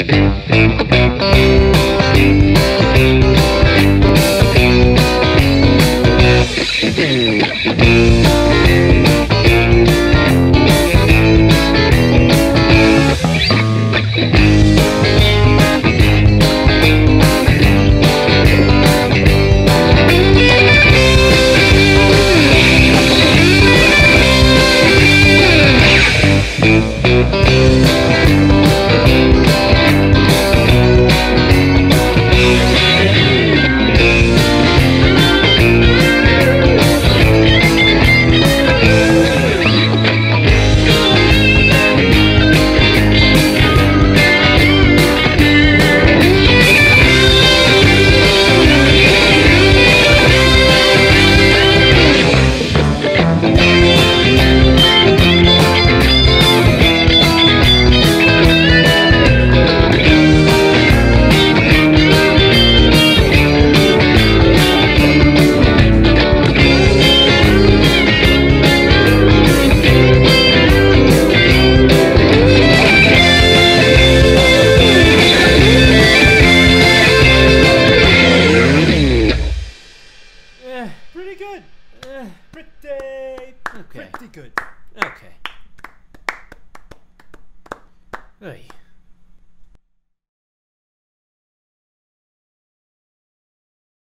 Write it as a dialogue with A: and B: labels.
A: Eh,
B: Pretty,
A: Okay.
B: pretty good.
A: okay. Oy.